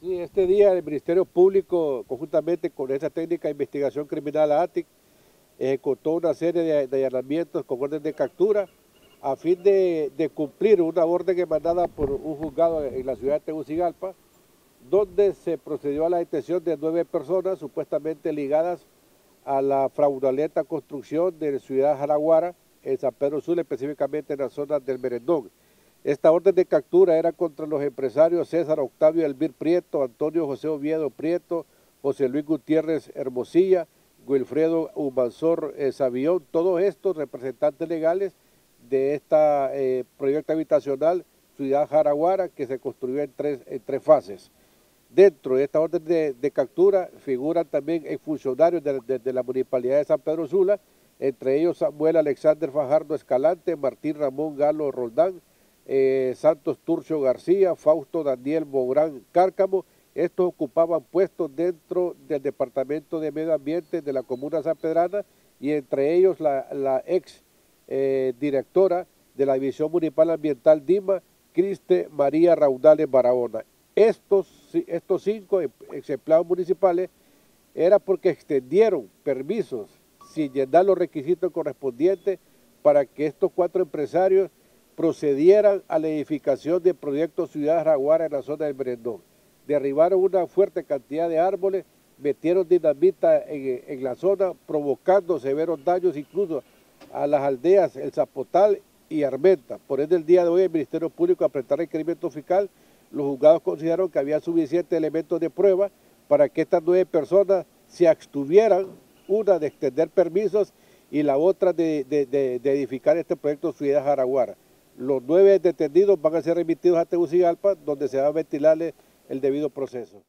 Sí, este día el Ministerio Público, conjuntamente con esa técnica de investigación criminal ATIC, ejecutó una serie de, allanamientos con orden de captura a fin de, cumplir una orden emanada por un juzgado en la ciudad de Tegucigalpa, donde se procedió a la detención de nueve personas supuestamente ligadas a la fraudulenta construcción de la ciudad Jaraguara, en San Pedro Sula, específicamente en la zona del Merendón. Esta orden de captura era contra los empresarios César Octavio Elvir Prieto, Antonio José Oviedo Prieto, José Luis Gutiérrez Hermosilla, Wilfredo Humansor eh, todos estos representantes legales de este proyecto habitacional Ciudad Jaraguara que se construyó en tres, tres fases. Dentro de esta orden de, captura figuran también funcionarios de, de, la Municipalidad de San Pedro Sula, entre ellos Samuel Alexander Fajardo Escalante, Martín Ramón Galo Roldán, eh, Santos Turcio García, Fausto Daniel Mourán Cárcamo. Estos ocupaban puestos dentro del Departamento de Medio Ambiente de la Comuna San Pedrana y entre ellos la, ex eh, directora de la División Municipal Ambiental DIMA, Criste María Raudales Barahona. Estos, estos cinco em, ex empleados municipales era porque extendieron permisos sin llenar los requisitos correspondientes para que estos cuatro empresarios procedieran a la edificación del proyecto Ciudad Jaguara en la zona del Merendón. Derribaron una fuerte cantidad de árboles, metieron dinamita en, la zona, provocando severos daños incluso a las aldeas El Zapotal y Armenta. Por ende, el día de hoy el Ministerio Público, a prestar requerimiento fiscal, los juzgados consideraron que había suficientes elementos de prueba para que estas nueve personas se abstuvieran, una de extender permisos y la otra de, de edificar este proyecto Ciudad Jaraguara. Los nueve detenidos van a ser remitidos a Tegucigalpa, donde se va a ventilarle el debido proceso.